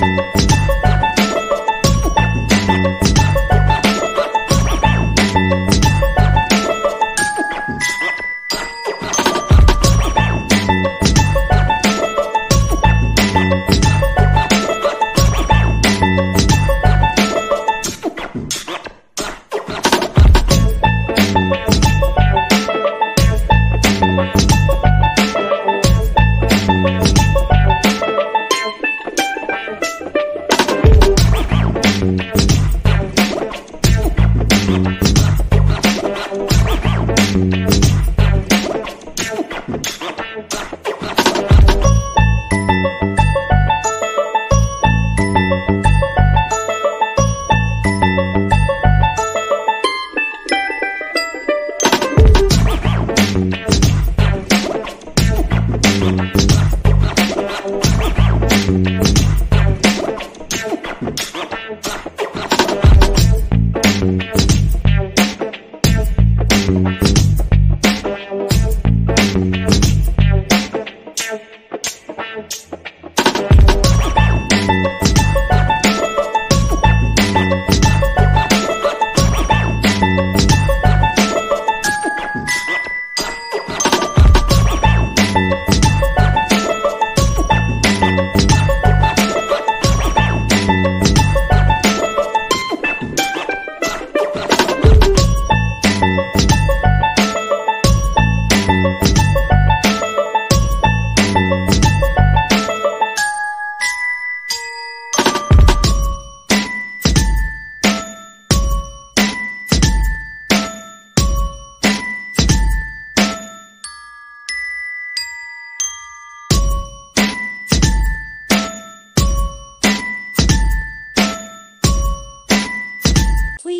thank you